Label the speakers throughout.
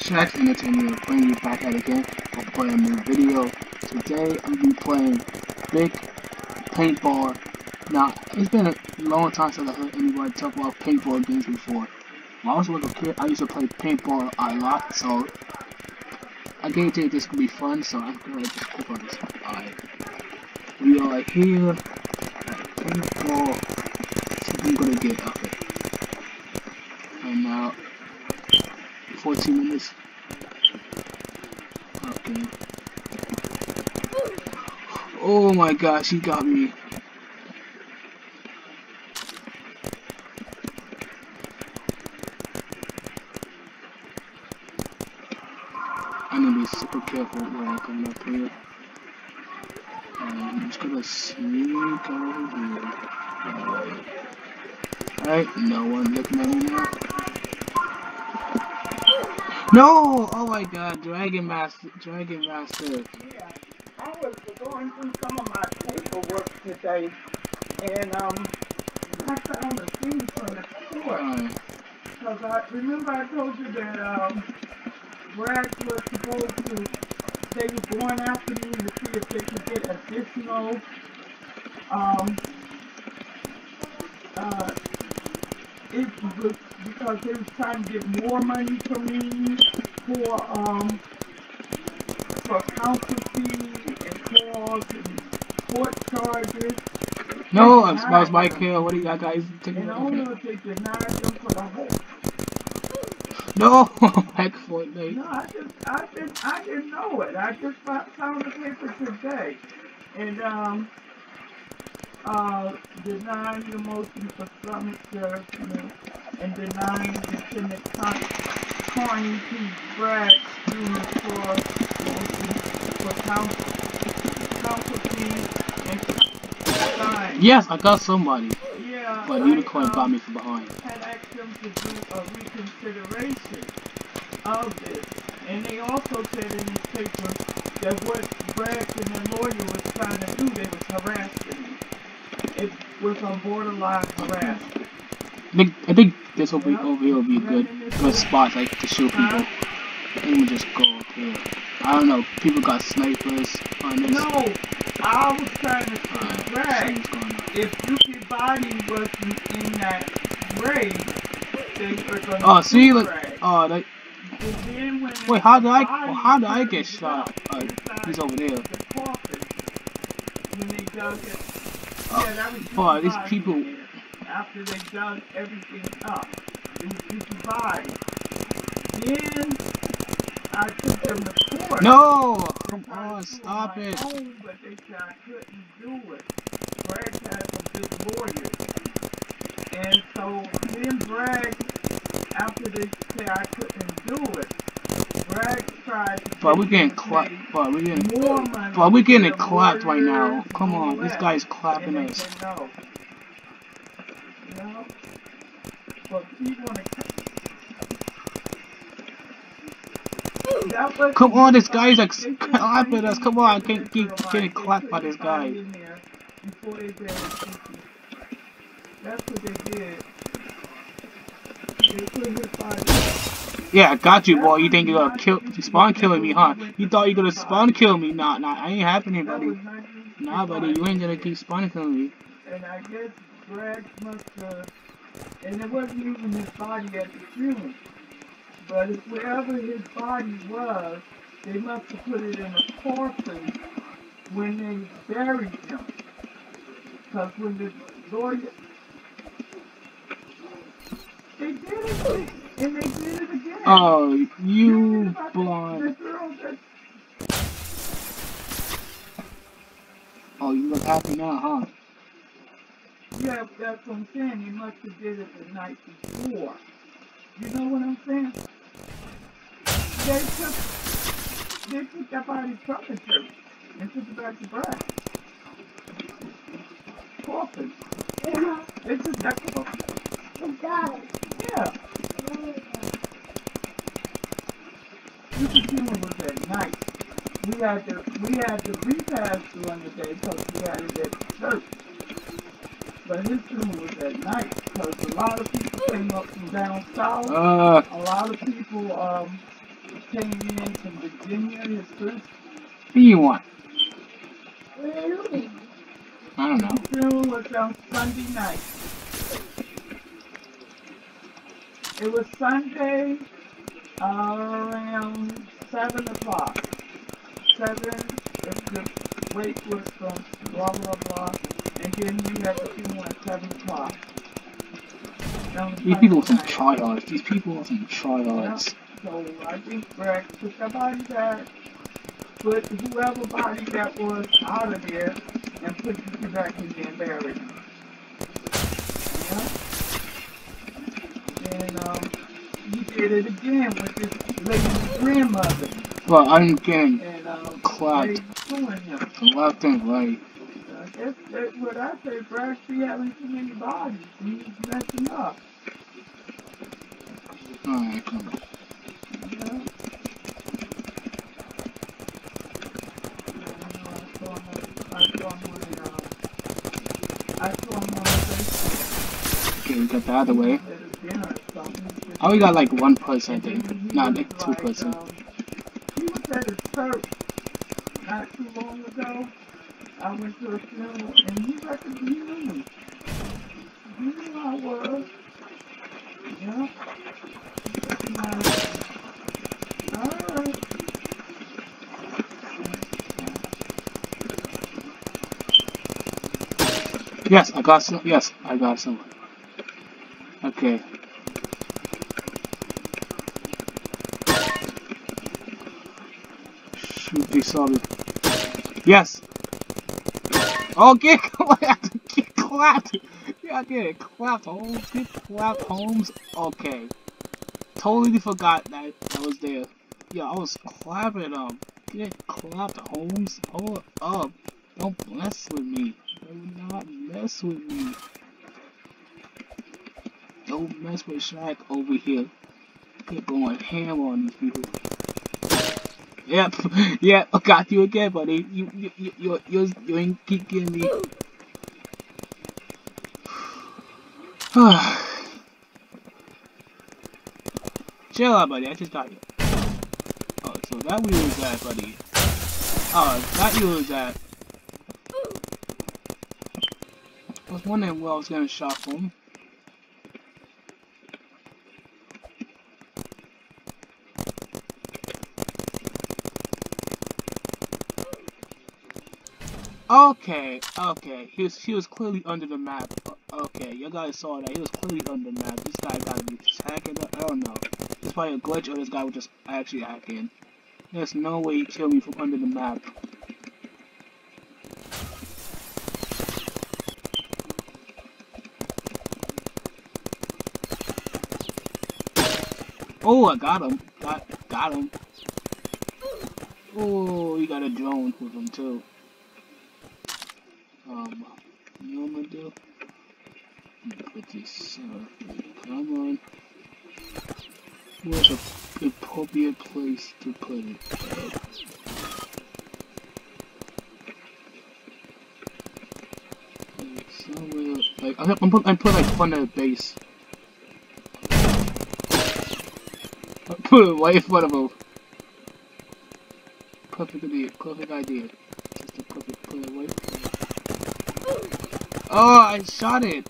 Speaker 1: Shaq's Entertainment bringing you back at again playing a new video. Today I'm gonna be playing Big Paintball. Now it's been a long time since I heard anybody talk about paintball games before. When I was a little kid, I used to play paintball a lot, so I guarantee this could be fun. So I'm gonna just click on this. Alright, we are here paintball. See I'm gonna get of it. And now. 14 minutes. Okay. Oh my gosh, he got me. I need to be super careful when I come up here. And I'm just gonna sneak over here. Alright, no one looking at me now. No! Oh my god, Dragon Master, Dragon Master.
Speaker 2: Yeah, I was going through some of my paperwork today, and um, I found a thing from the.
Speaker 1: Alright.
Speaker 2: Because I remember I told you that um, Bragg was supposed to, they were going after me to see if they could get additional, um, uh, it was because they was trying to get more money from me for um for counsel fees and calls and court charges.
Speaker 1: No, I'm supposed Mike Hill. What do you got guys taking
Speaker 2: And I don't know if they denied them for the whole.
Speaker 1: No! Heck Fortnite.
Speaker 2: No, I just I didn't I didn't know it. I just found the paper today, and um uh denying the motion for summit judgment and denying Lieutenant Con- Carney P. Bragg Jr. for motion for counsel counsel fees and fines.
Speaker 1: Yes, I got somebody.
Speaker 2: Yeah,
Speaker 1: But Unicorn
Speaker 2: um,
Speaker 1: got me from behind.
Speaker 2: had asked them to do a reconsideration of this. And they also said in these papers that what Bragg and their lawyer was trying to do, they was harassing me. It was on borderline harassment.
Speaker 1: I think, I think this will be over here will be a good good spot like to shoot people. Let me just go up here. I don't know. People got snipers on this.
Speaker 2: No, I was trying to see
Speaker 1: Alright, see
Speaker 2: Bragg.
Speaker 1: what's going on.
Speaker 2: If Yuki's body wasn't in that they were going to
Speaker 1: Oh, see, look.
Speaker 2: Bragg.
Speaker 1: Oh,
Speaker 2: And then when
Speaker 1: wait. How did I? Well, how did I get shot? Uh, he's over there. Oh,
Speaker 2: Yeah, that was
Speaker 1: fuck, these people-
Speaker 2: After they dug everything up, it was Yuki's. Then I took them to court.
Speaker 1: No! Come on, stop it.
Speaker 2: But they said I couldn't do it. Bragg had some good lawyers. And so then Bragg, after they said I couldn't do it, Bragg tried to
Speaker 1: But we
Speaker 2: get
Speaker 1: getting clapped. But we getting. But we getting clapped right now. Come on, this guy's clapping us. Come on, this guy's like clapping us. Come on, I can't keep getting clapped by this guy.
Speaker 2: That's what they did. They put his body.
Speaker 1: Yeah, got you, boy. You think you're gonna kill, spawn killing me, huh? You thought you're gonna spawn kill me? Nah, nah, I ain't happening, buddy. Nah, buddy, you ain't gonna keep spawn killing me.
Speaker 2: And I guess Bragg must have, and it wasn't even his body at the funeral. But wherever his body was, they must have put it in a coffin when they buried him. Because when the lawyer, they did it, and they did it again.
Speaker 1: Oh,
Speaker 2: You
Speaker 1: you
Speaker 2: heard about the-
Speaker 1: blonde.
Speaker 2: The girl that
Speaker 1: Oh, you look happy now, huh?
Speaker 2: Yeah, that's what I'm saying. They must have did it the night before. You know what I'm saying? They took they took that body from the church and took it back to Brad. Coffin. Yeah. They took that coffin. Yeah. Funeral was at night. We had to we had to repast during the day because we had it at church. But his funeral was at night because a lot of people came up from down south.
Speaker 1: Uh,
Speaker 2: A lot of people um came in from Virginia, his first
Speaker 1: Who you want?
Speaker 3: Really?
Speaker 1: I don't know.
Speaker 2: funeral was on Sunday night. It was Sunday around 7 o'clock. 7, if the wake was from blah blah blah, and then we had the funeral at 7 o'clock.
Speaker 1: These people are some tryhards. These people are some tryhards.
Speaker 2: So I think Brad took somebody back, put whoever body that was out of there, and put you back in there and buried. Yeah. And um, did it again with his lady's grandmother,
Speaker 1: Well, I'm getting
Speaker 2: and um,
Speaker 1: Clapped. left and right.
Speaker 2: I guess that's what I say. Brad be having too many bodies. He's messing up.
Speaker 1: Alright, come on.
Speaker 2: You know? Him, I saw him on, uh, I saw him on Facebook.
Speaker 1: Okay, we got the other way.
Speaker 2: At a dinner or something.
Speaker 1: I only got like one person, I think. Not like two person.
Speaker 2: He was at a church not too long ago. I went to a funeral and he knew me. He knew I was. Yeah. Alright.
Speaker 1: Yes, I got some. Yes, I got some. Okay. They saw. Yes. Oh, get clapped. Get clapped. Yeah, get it. Clapped, Holmes. Get clapped, Holmes. Okay. Totally forgot that I was there. Yeah, I was clapping them. Get clapped, Holmes. Hold up. Don't mess with me. Do not mess with me. Don't mess with Shaq over here. You're going ham on these people. Yep, yep, I got you again, buddy. You, you, you, you, you, you ain't getting me. Chill out, buddy. I just got you. Oh, so that wheel is that, buddy. Oh, that you is that. I was wondering where I was gonna shop from. Okay, okay. He was he was clearly under the map. Okay, you guys saw that. He was clearly under the map. This guy gotta be just hacking. I don't know. It's probably a glitch or this guy was just actually hacking. There's no way he killed me from under the map. Oh, I got him. Got got him. Oh, he got a drone with him too. Um, you know what I'm gonna do? This. Uh, come on. Where's a appropriate place to put it? Like I'm, put I'm put like of the base. I put it right in front of him. Perfect idea. Perfect idea. Just put it, put it right. Oh, I shot it.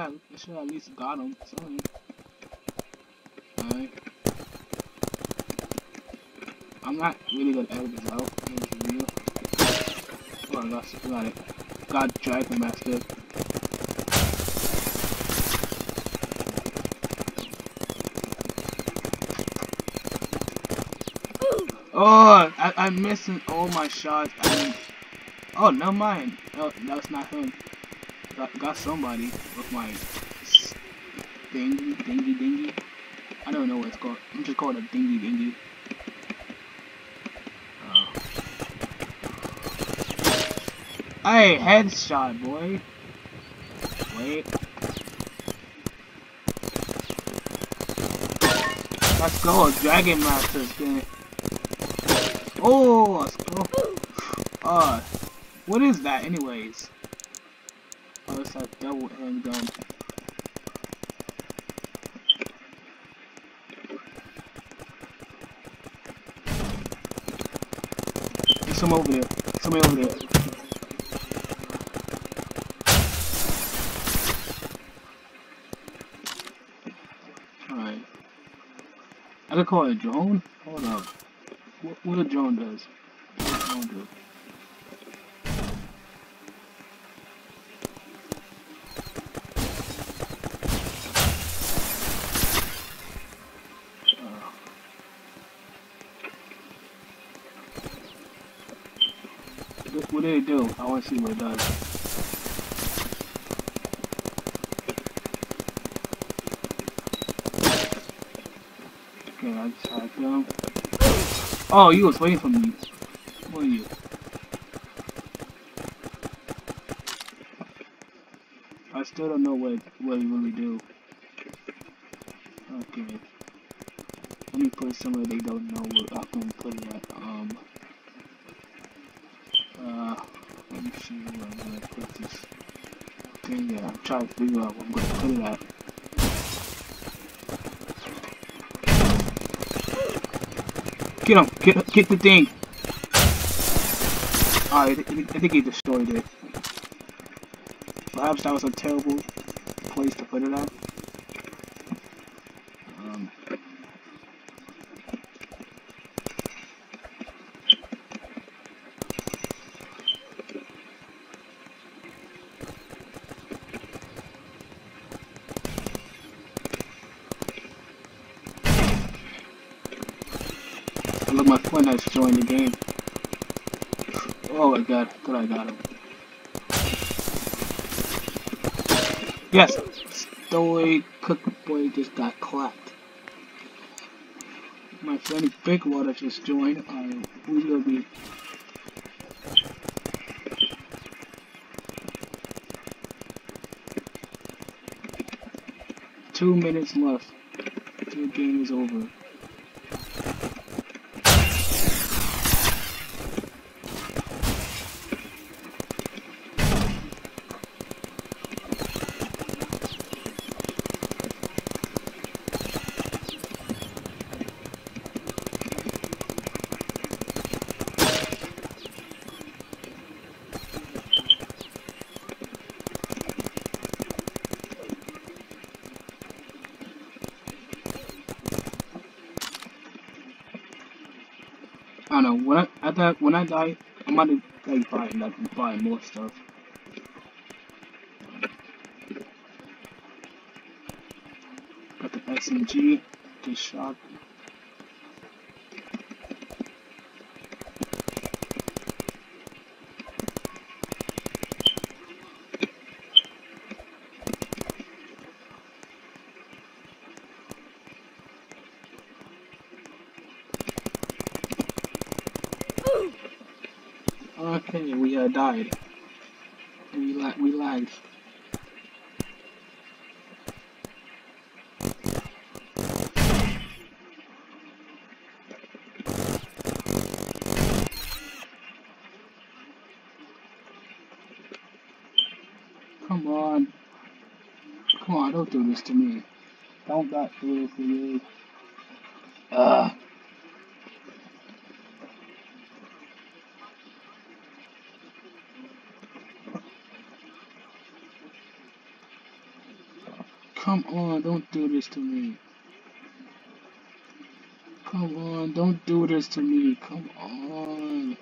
Speaker 1: I should have at least got him. Sorry. Alright. I'm not really good at this out. The real. Oh, I got, got it. Got Dragon Master. Oh, I, I'm missing all my shots. I oh, no mind. Oh, that's not him. Got, got somebody with my dingy, dingy, dingy. I don't know what it's called. I'm just called a dingy, dingy. Hey, headshot, boy. Wait. Let's go, Dragon Master's gonna. Oh, let's go. Uh, what is that, anyways? What's that double handgun? There's some over there. Somebody over there. Alright. I could call it a drone? Hold up. What, what a drone does. What a drone do? What, did it do? I want to see what it does. Okay, I just him. Oh, you was waiting for me. What are you? I still don't know what what you really do. Okay. Let me put somewhere they don't know what I can put it at. Um. I'm gonna put this thing at. I'm trying to figure out where I'm gonna put it at. Get him! Get get the thing! Alright, I think he destroyed it. Perhaps that was a terrible place to put it at. Friend has joined the game. Oh my god, good I got him. Yes! Story Cook Boy just got clapped. My friend Big Water just joined. Um, we will be. Two minutes left. The game is over. I don't know. When I, thought when I die, I'm gonna like buy like buy more stuff. Got the SMG, the shot. Okay, we uh, died. We la we lagged. Come on. Come on, don't do this to me. Don't got do this to me. Ugh. Come on, don't do this to me. Come on, don't do this to me. Come on.